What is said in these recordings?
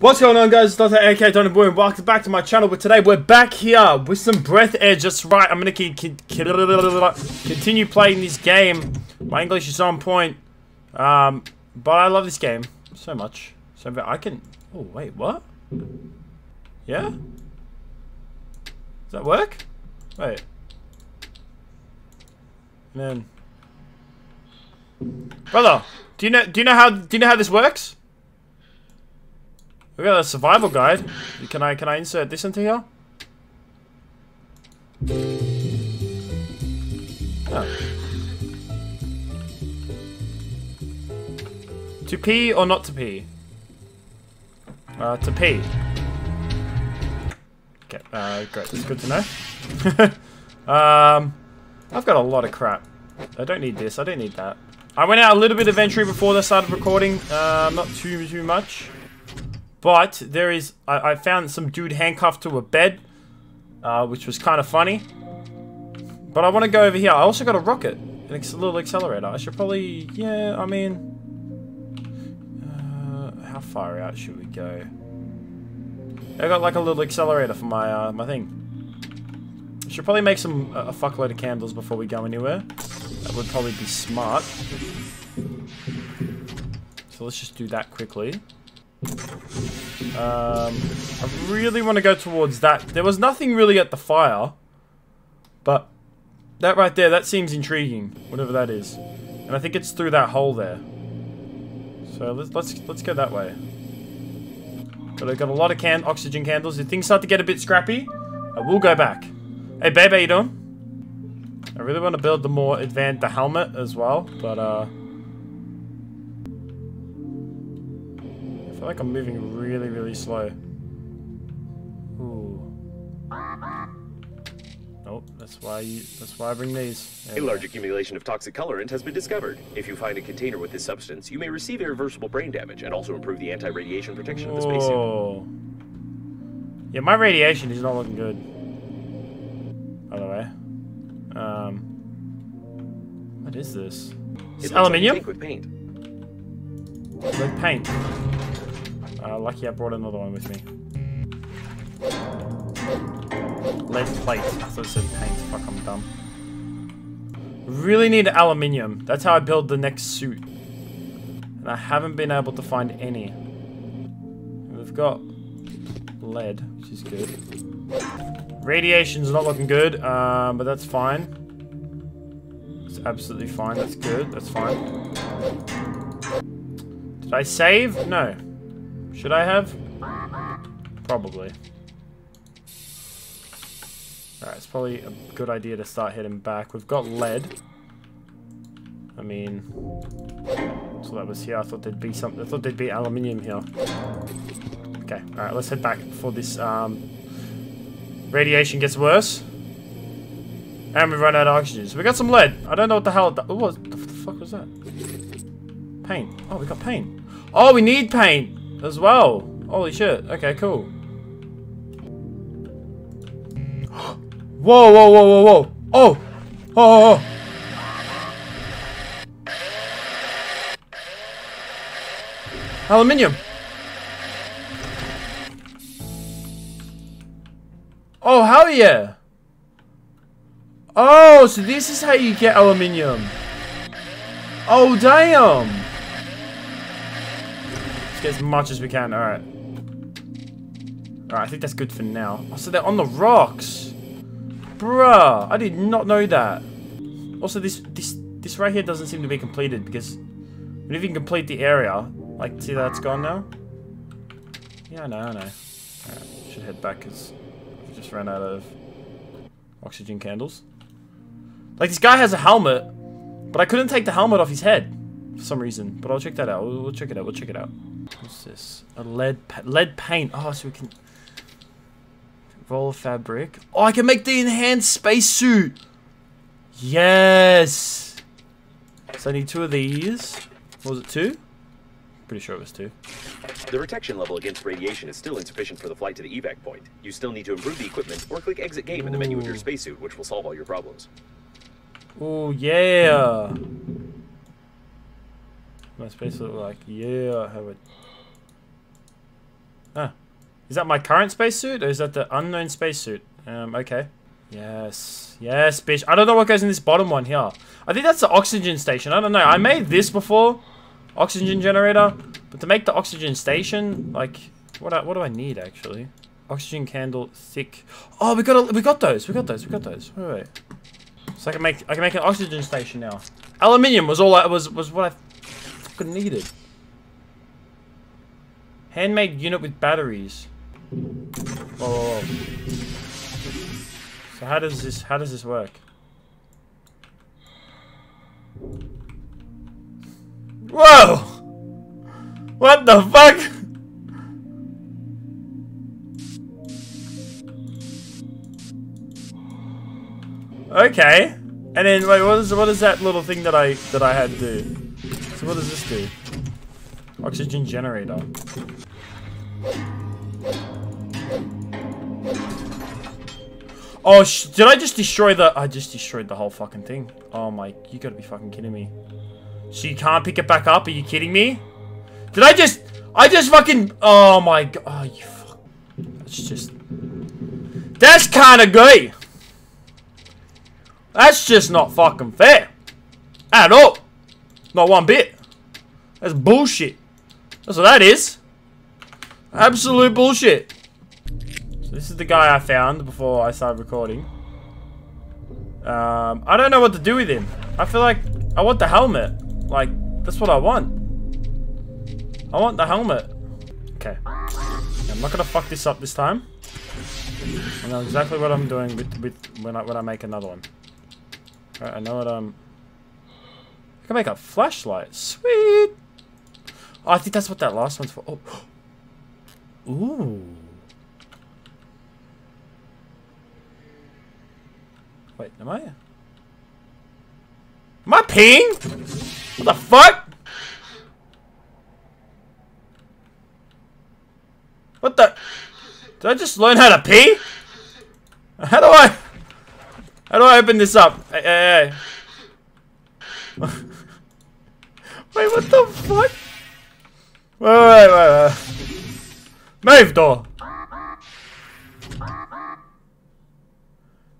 What's going on guys, it's Dr. AK Tony Boy and welcome back to my channel, but today we're back here with some Breathedge just right, I'm gonna continue playing this game, my English is on point, um, but I love this game so much, so I can, oh wait, what? Yeah? Does that work? Wait. Then, brother, do you know, do you know how, do you know how this works? We got a survival guide. Can I can I insert this into here? Oh. To pee or not to pee? Uh, to pee. Okay, uh, great. That's good to know. um, I've got a lot of crap. I don't need this. I don't need that. I went out a little bit of entry before I started recording. Uh, not too too much. But there is, I, I found some dude handcuffed to a bed, uh, which was kind of funny. But I want to go over here. I also got a rocket, an little accelerator. I should probably, yeah, I mean, uh, how far out should we go? I got like a little accelerator for my uh, my thing. Should probably make some a fuckload of candles before we go anywhere. That would probably be smart. So let's just do that quickly. Um, I really want to go towards that. There was nothing really at the fire. But that right there, that seems intriguing. Whatever that is. And I think it's through that hole there. So let's let's let's go that way. But I've got a lot of can oxygen candles. If things start to get a bit scrappy, I will go back. Hey babe, how you doing? I really want to build the more advanced the helmet as well, but uh feel like I'm moving really, really slow. Ooh. Nope, that's why you, that's why I bring these. There a large accumulation of toxic colorant has been discovered. If you find a container with this substance, you may receive irreversible brain damage and also improve the anti-radiation protection of the spacesuit. Yeah, my radiation is not looking good. By the way. Um, what is this? It's aluminium? Like with paint. Red paint. Uh, lucky I brought another one with me. Lead plate. I thought it said paint. Fuck, I'm dumb. Really need aluminium. That's how I build the next suit. And I haven't been able to find any. We've got lead, which is good. Radiation's not looking good, um, but that's fine. It's absolutely fine. That's good. That's fine. Did I save? No. Should I have? Probably. Alright, it's probably a good idea to start heading back. We've got lead. I mean... So that was here. I thought there'd be something. I thought there'd be aluminium here. Okay, alright, let's head back before this um, radiation gets worse. And we run out of oxygen. So we got some lead. I don't know what the hell... What the fuck was that? Paint. Oh, we got paint. Oh, we need paint! As well. Holy shit. Okay, cool. whoa, whoa, whoa, whoa, whoa. Oh! Oh, oh, oh. Aluminium. Oh, hell yeah. Oh, so this is how you get aluminium. Oh, damn get as much as we can. Alright. Alright, I think that's good for now. Oh, so they're on the rocks. Bruh, I did not know that. Also, this this this right here doesn't seem to be completed because we didn't even complete the area. Like, see that's gone now? Yeah, I know, I know. Alright, should head back because we just ran out of oxygen candles. Like, this guy has a helmet, but I couldn't take the helmet off his head for some reason. But I'll check that out. We'll, we'll check it out. We'll check it out. What's this? A lead pa lead paint. Oh, so we can roll fabric. Oh, I can make the enhanced spacesuit. Yes. So I need two of these. What was it two? Pretty sure it was two. The protection level against radiation is still insufficient for the flight to the evac point. You still need to improve the equipment or click exit game in the menu of your spacesuit, which will solve all your problems. Oh yeah. My space look like yeah, I have it. Ah. Is that my current spacesuit or is that the unknown spacesuit? Um, okay. Yes. Yes, bitch. I don't know what goes in this bottom one here. I think that's the oxygen station. I don't know. I made this before. Oxygen generator. But to make the oxygen station, like, what, I, what do I need, actually? Oxygen candle, thick. Oh, we got a, we got those. We got those. We got those. Wait, wait. So I can make I can make an oxygen station now. Aluminium was all I was was what I fucking needed. Handmade unit with batteries. Whoa, whoa, whoa. So how does this how does this work? Whoa! What the fuck? Okay. And then wait, what is what is that little thing that I that I had to do? So what does this do? Oxygen generator. Oh, did I just destroy the... I just destroyed the whole fucking thing. Oh my... You gotta be fucking kidding me. So you can't pick it back up? Are you kidding me? Did I just... I just fucking... Oh my god. Oh, you fuck... That's just... That's kind of gay. That's just not fucking fair. At all. Not one bit. That's bullshit. That's what that is. Absolute bullshit. So this is the guy I found before I started recording. Um, I don't know what to do with him. I feel like I want the helmet. Like, that's what I want. I want the helmet. Okay. I'm not gonna fuck this up this time. I know exactly what I'm doing with, with when I when I make another one. Right, I know what I'm. I can make a flashlight. Sweet. Oh, I think that's what that last one's for. Oh. Ooh. Wait, am I? Am I peeing? What the fuck? What the? Did I just learn how to pee? How do I? How do I open this up? Hey, hey, hey. wait, what the fuck? Wait, wait, wait. Move, door.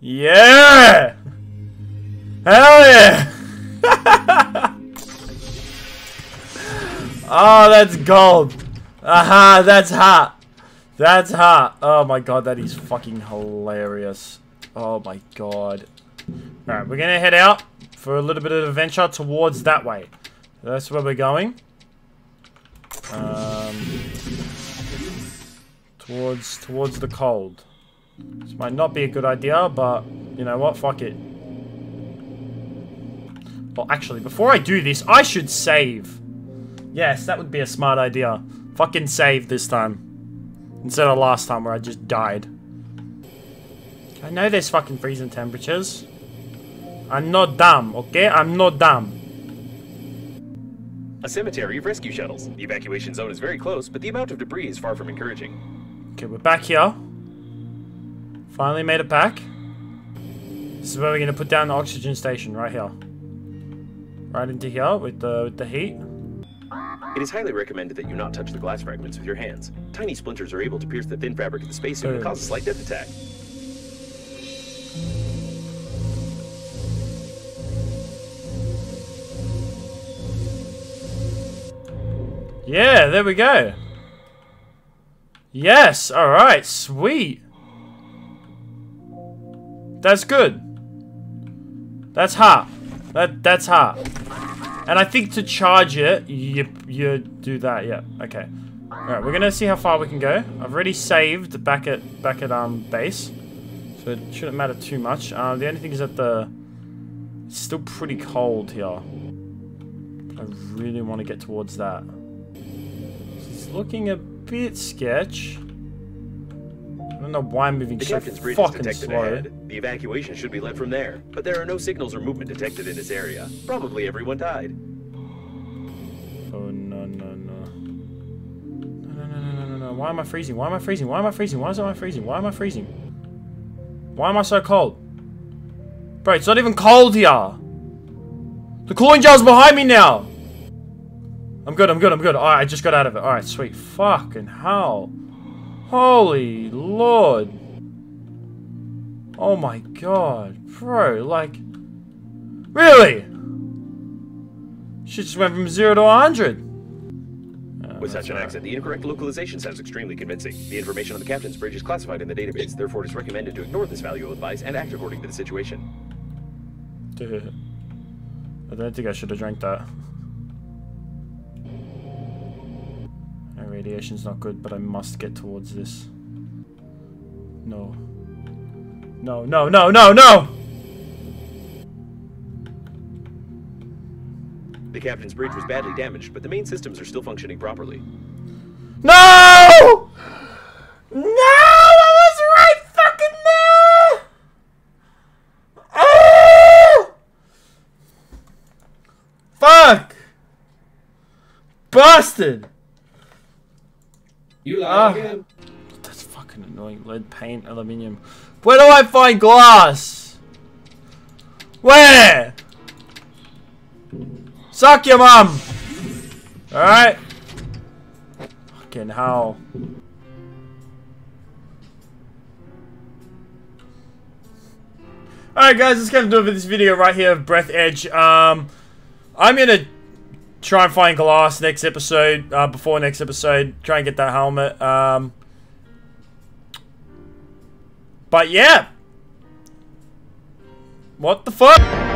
Yeah! Hell yeah! oh, that's gold. Aha, that's hot. That's hot. Oh my god, that is fucking hilarious. Oh my god. Alright, we're gonna head out for a little bit of adventure towards that way. That's where we're going. Um, towards towards the cold. This might not be a good idea, but you know what? Fuck it. Well, actually, before I do this, I should save. Yes, that would be a smart idea. Fucking save this time. Instead of last time where I just died. I know there's fucking freezing temperatures. I'm not dumb, okay? I'm not dumb. A cemetery of rescue shuttles. The evacuation zone is very close, but the amount of debris is far from encouraging. Okay, we're back here. Finally made it back. This is where we're going to put down the oxygen station, right here. Right into here with the, with the heat. It is highly recommended that you not touch the glass fragments with your hands. Tiny splinters are able to pierce the thin fabric of the spacesuit and cause a slight death attack. Yeah, there we go. Yes, alright, sweet. That's good. That's hot. That That's hot. And I think to charge it, you, you do that, yeah, okay. Alright, we're gonna see how far we can go. I've already saved back at back at um base. So it shouldn't matter too much. Uh, the only thing is that the it's still pretty cold here. I really want to get towards that. Looking a bit sketch. I don't know why I'm moving the so captain's bridge fucking is detected slow. ahead. The evacuation should be led from there, but there are no signals or movement detected in this area. Probably everyone died. Oh no no no. No no no no no no no. Why am I freezing? Why am I freezing? Why am I freezing? Why is I freezing? Why am I freezing? Why am I so cold? Bro, it's not even cold here. The cooling gel's behind me now. I'm good, I'm good, I'm good. Alright, I just got out of it. Alright, sweet. Fucking hell. Holy lord. Oh my god. Bro, like... Really? She just went from 0 to 100. With oh, such an accent, the incorrect localization sounds extremely convincing. The information on the captain's bridge is classified in the database, therefore it is recommended to ignore this valuable advice and act according to the situation. I don't think I should have drank that. Radiation's not good, but I must get towards this. No. No, no, no, no, no! The captain's bridge was badly damaged, but the main systems are still functioning properly. No! No! I was right fucking there! Oh! Fuck! Busted! You lie Ah. again. That's fucking annoying. Lead paint, aluminium. Where do I find glass? Where? Suck your mum! Alright? Fucking hell. Alright guys, let's kind of do it for this video right here of Breathedge. Um, I'm gonna try and find glass next episode, uh, before next episode. Try and get that helmet. Um, but yeah. What the fuck?